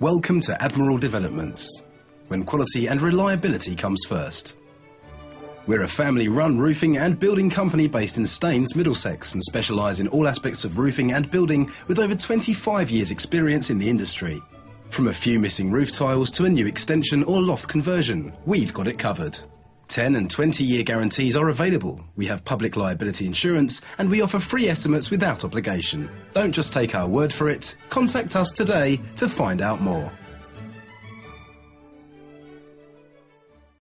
Welcome to Admiral Developments, when quality and reliability comes first. We're a family run roofing and building company based in Staines, Middlesex, and specialise in all aspects of roofing and building with over 25 years' experience in the industry. From a few missing roof tiles to a new extension or loft conversion, we've got it covered. 10 and 20 year guarantees are available. We have public liability insurance and we offer free estimates without obligation. Don't just take our word for it, contact us today to find out more.